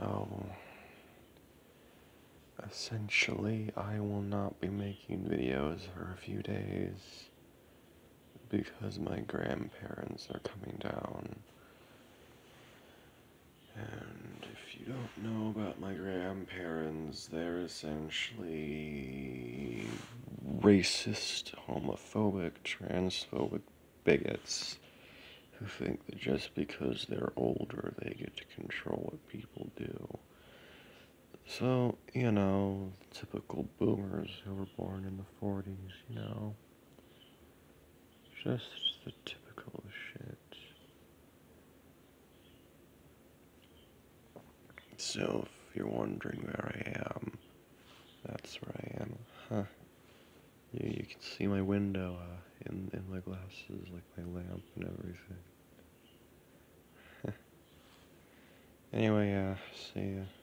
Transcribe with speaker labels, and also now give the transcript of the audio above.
Speaker 1: So, essentially, I will not be making videos for a few days because my grandparents are coming down. And if you don't know about my grandparents, they're essentially racist, homophobic, transphobic bigots who think that just because they're older, they get to control what people do. So, you know, typical boomers who were born in the 40s, you know. Just the typical shit. So, if you're wondering where I am, that's where I am. Huh. You, you can see my window uh, in, in my glasses, like my lamp and everything. Anyway, uh, see ya.